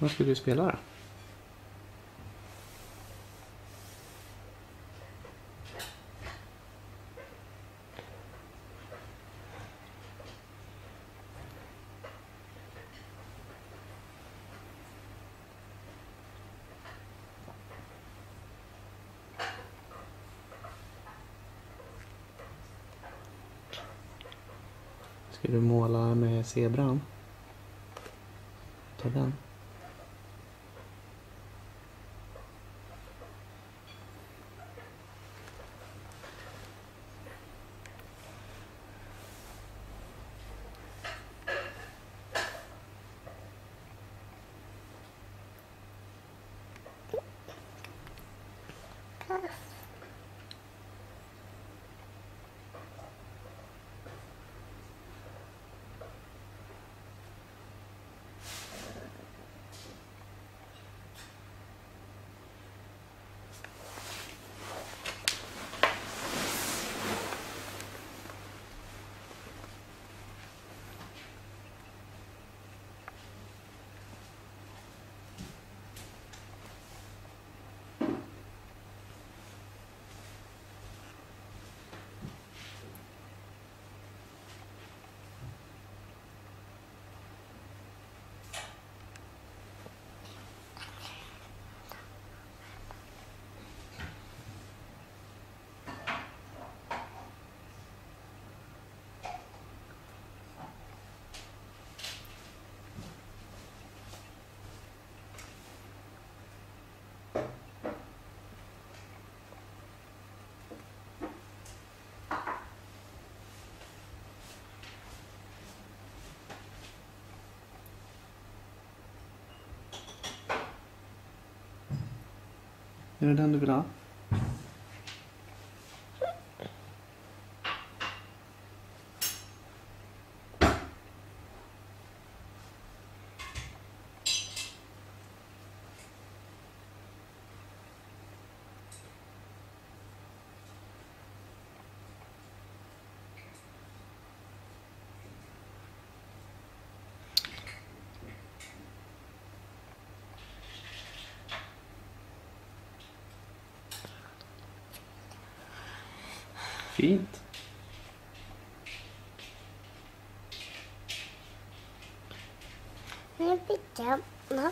Vad ska du spela då? Ska du måla med zebran? Ta den. Är det den du vill ha? Fint. Nu blir